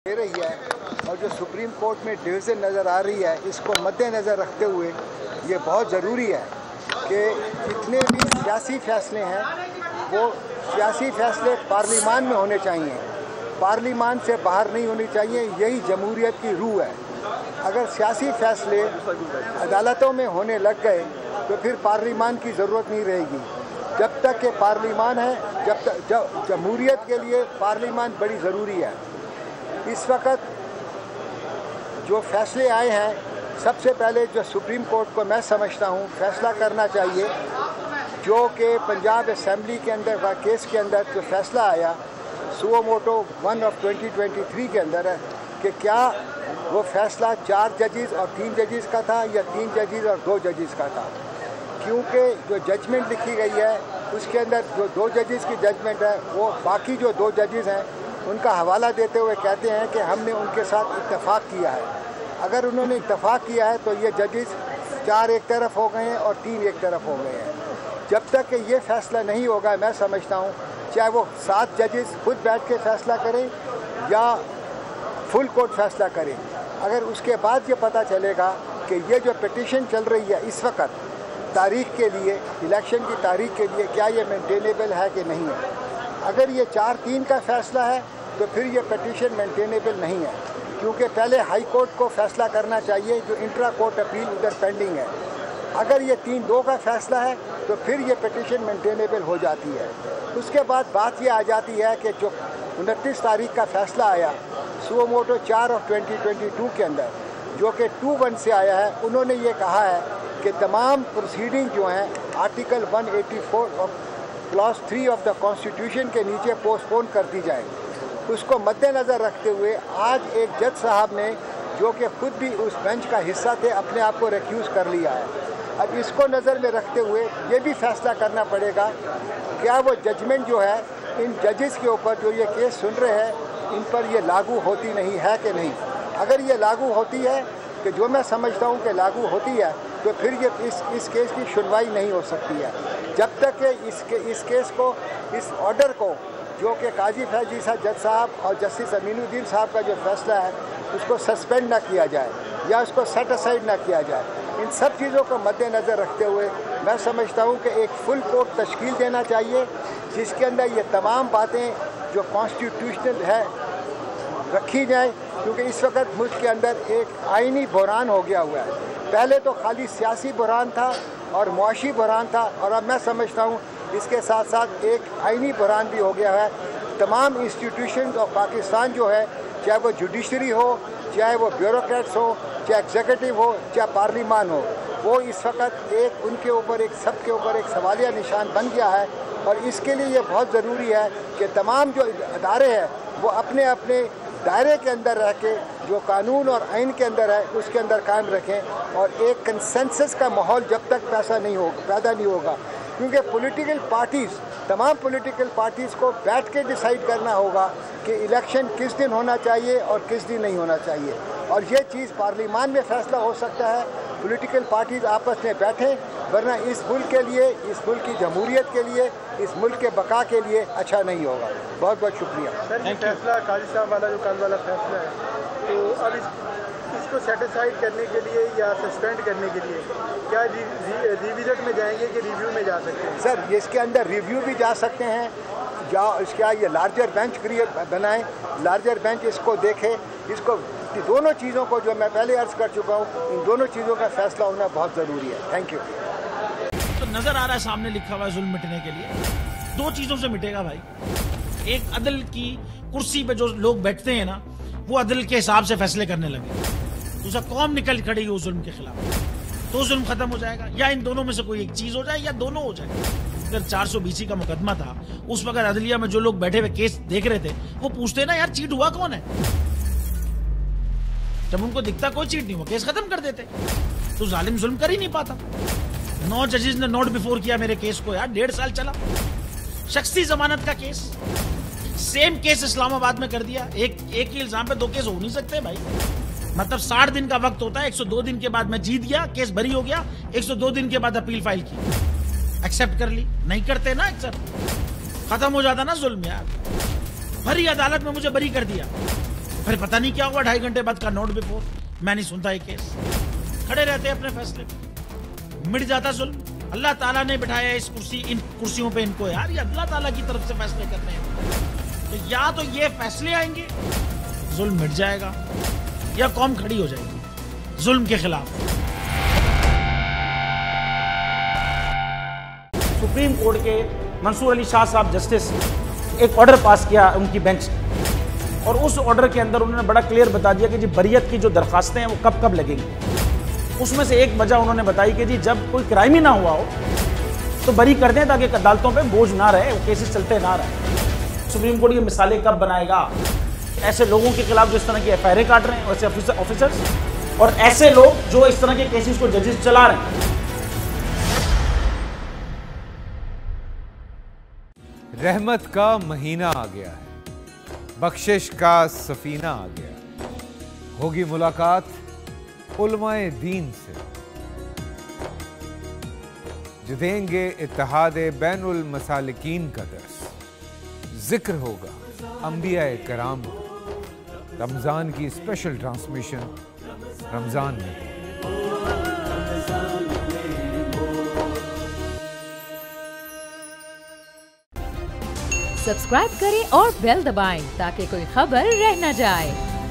दे रही है और जो सुप्रीम कोर्ट में डिवीज़न नज़र आ रही है, इसको मद्देनज़र रखते हुए ये बहुत ज़रूरी है कि जितने भी सियासी फैसले हैं, वो सियासी फैसले पार्लिमान में होने चाहिए। पार्लिमान से बाहर नहीं होने चाहिए, यही जमहूरियत की रूह है। अगर सियासी फैसले अदालतों में होने लग गए तो फिर पार्लिमान की ज़रूरत नहीं रहेगी। जब तक कि पार्लिमान है, जब तक जब जमहूरियत के लिए पार्लिमान बड़ी ज़रूरी है। इस वक्त जो फैसले आए हैं, सबसे पहले जो सुप्रीम कोर्ट को मैं समझता हूँ, फैसला करना चाहिए, जो कि पंजाब असम्बली के अंदर केस के अंदर जो फैसला आया सुओ मोटो वन ऑफ़ 2023 के अंदर है कि क्या वो फैसला चार जजेस और तीन जजेस का था या तीन जजेस और दो जजेस का था? क्योंकि जो जजमेंट लिखी गई है, उसके अंदर जो दो जजेस की जजमेंट है, वो बाकी जो दो जजेस हैं उनका हवाला देते हुए कहते हैं कि हमने उनके साथ इतफाक़ किया है। अगर उन्होंने इतफाक़ किया है तो ये जजेस चार एक तरफ़ हो गए हैं और तीन एक तरफ़ हो गए हैं। जब तक कि ये फैसला नहीं होगा, मैं समझता हूँ, चाहे वो सात जजेस खुद बैठ के फैसला करें या फुल कोर्ट फैसला करें, अगर उसके बाद ये पता चलेगा कि ये जो पटिशन चल रही है इस वक्त, तारीख के लिए इलेक्शन की तारीख के लिए, क्या ये मेंटेनेबल है कि नहीं है। अगर ये चार तीन का फैसला है तो फिर ये पटिशन मेंटेनेबल नहीं है। क्योंकि पहले हाई कोर्ट को फैसला करना चाहिए, जो इंट्रा कोर्ट अपील उधर पेंडिंग है। अगर ये तीन दो का फैसला है तो फिर ये पटिशन मेंटेनेबल हो जाती है। उसके बाद बात ये आ जाती है कि जो उनतीस तारीख का फैसला आया सुओ मोटो चार ऑफ़ 2022 के अंदर, जो कि टू वन से आया है, उन्होंने ये कहा है कि तमाम प्रोसीडिंग जो हैं article 184 of class three of the constitution के नीचे पोस्टपोन कर दी जाए। उसको मद्देनज़र रखते हुए आज एक जज साहब ने, जो कि खुद भी उस बेंच का हिस्सा थे, अपने आप को रिक्यूज़ कर लिया है। अब इसको नज़र में रखते हुए ये भी फैसला करना पड़ेगा, क्या वो जजमेंट जो है, इन जजेस के ऊपर जो ये केस सुन रहे हैं, इन पर ये लागू होती नहीं है कि नहीं? अगर ये लागू होती है, कि जो मैं समझता हूँ कि लागू होती है तो फिर ये इस इस केस की सुनवाई नहीं हो सकती है। जब तक कि इस के, इस केस को इस ऑर्डर को जो कि काजी फैजी साहब जज साहब और जस्टिस अमीनुद्दीन साहब का जो फैसला है उसको सस्पेंड ना किया जाए या उसको सेट असाइड ना किया जाए। इन सब चीज़ों को मद्देनज़र रखते हुए मैं समझता हूँ कि एक फुल कोर्ट तश्कील देना चाहिए जिसके अंदर ये तमाम बातें जो कॉन्स्टिट्यूशनल है रखी जाए क्योंकि इस वक्त मुल्क के अंदर एक आइनी बहरान हो गया हुआ है। पहले तो खाली सियासी बहरान था और मुआशी बहरान था और अब मैं समझता हूँ इसके साथ साथ एक आइनी बहरान भी हो गया है। तमाम इंस्टीट्यूशन ऑफ़ पाकिस्तान जो है, चाहे वो जुडिशरी हो, चाहे वो ब्यूरोक्रेट्स हो, चाहे एग्जीक्यूटिव हो, चाहे पार्लिमान हो, वो इस वक्त एक उनके ऊपर, एक सब के ऊपर एक सवालिया निशान बन गया है और इसके लिए ये बहुत ज़रूरी है कि तमाम जो अदारे हैं, वो अपने अपने दायरे के अंदर रह के, जो कानून और आइन के अंदर है, उसके अंदर कायम रखें और एक कंसेंसस का माहौल जब तक पैसा नहीं हो, पैदा नहीं होगा। क्योंकि पॉलिटिकल पार्टीज़ तमाम पॉलिटिकल पार्टीज़ को बैठ के डिसाइड करना होगा कि इलेक्शन किस दिन होना चाहिए और किस दिन नहीं होना चाहिए। और ये चीज़ पार्लियामान में फैसला हो सकता है। पॉलिटिकल पार्टीज़ आपस में बैठे वरना इस मुल्क के लिए इस मुल्क की जमहूरियत के लिए इस मुल्क के बका के लिए अच्छा नहीं होगा। बहुत बहुत शुक्रिया। सर ये फैसला काजी साहब वाला जो कल वाला फैसला है तो अब इस इसको सेटिस्फाइड करने के लिए या सस्पेंड करने के लिए क्या रिविजट में जाएँगे कि रिव्यू में जा सकते हैं? सर इसके अंदर रिव्यू भी जा सकते हैं। या इसका ये लार्जर बेंच क्रिएट बनाएँ। लार्जर बेंच इसको देखे। इसको दोनों चीज़ों को जो मैं पहले अर्ज़ कर चुका हूँ इन दोनों चीज़ों का फैसला होना बहुत ज़रूरी है। थैंक यू तो नज़र आ रहा है सामने लिखा हुआ है जुल्म मिटने के लिए। दो चीज़ों से मिटेगा भाई। एक अदल की कुर्सी पे जो लोग बैठते हैं ना, वो अदल के हिसाब से फैसले करने लगे। दूसरा, कौम निकल खड़ेगी उस जुल्म के खिलाफ। तो जुल्म खत्म हो जाएगा। या इन दोनों में से कोई एक चीज़ हो जाए या दोनों हो जाए। अगर चार सौ बीसी का मुकदमा था, उस वक्त अदलिया में जो लोग बैठे हुए केस देख रहे थे, वो पूछते ना, यार, चीट हुआ कौन है? जब उनको दिखता कोई चीट नहीं हुआ, केस खत्म कर देते। तो जालिम जुल्म कर ही नहीं पाता। नौ जजेस ने नोट बिफोर किया मेरे केस को, यार। डेढ़ साल चला। शख्सी जमानत का केस सेम केस इस्लामाबाद में कर दिया। एक एक ही इल्ज़ाम पे दो केस हो नहीं सकते भाई। मतलब साठ दिन का वक्त होता है 102 दिन के बाद मैं जीत गया केस भरी हो गया 102 दिन के बाद अपील फ़ाइल की। एक्सेप्ट कर ली। नहीं करते ना एक्सेप्ट खत्म हो जाता ना जुल्म, यार। भरी अदालत में मुझे बरी कर दिया। फिर पता नहीं क्या हुआ, ढाई घंटे बाद का नोट बिफोर मैं नहीं सुनता ये केस खड़े रहते अपने फैसले पे। मिट जाता जुल्म। अल्लाह ताला ने बिठाया इस कुर्सी, इन कुर्सियों पे इनको। यार, ये अल्लाह ताला की तरफ़ से फैसले करने हैं। तो या तो ये फैसले आएँगे, जुल्म मिट जाएगा, या कौम खड़ी हो जाएगी, जुल्म के खिलाफ। सुप्रीम कोर्ट के मंसूर अली शाह साहब जस्टिस एक ऑर्डर पास किया उनकी बेंच और उस ऑर्डर के अंदर उन्होंने बड़ा क्लियर बता दिया कि जी बरियत की जो दरखास्तें हैं वो कब कब लगेंगी। उसमें से एक वजह उन्होंने बताई कि जी, जब कोई क्राइम ही ना हुआ हो तो बरी कर दें ताकि अदालतों पे बोझ ना रहे केसेस चलते ना रहे। सुप्रीम कोर्ट ये मिसालें कब बनाएगा? ऐसे लोगों के खिलाफ जो इस तरह की एफ़ काट रहे हैं, वैसे ऑफिसर्स और ऐसे लोग जो इस तरह के केसेस को जजेस चला रहे हैं। रहमत का महीना आ गया है, बख्शिश का सफीना आ गया होगी मुलाकात उलमाए दीन से। जो देंगे इतिहाद बैनुल मसालिकीन का दर्स। ज़िक्र होगा अम्बिया कराम रमज़ान की स्पेशल ट्रांसमिशन रमज़ान में। सब्सक्राइब करें और बेल दबाएँ ताकि कोई खबर रह न जाए।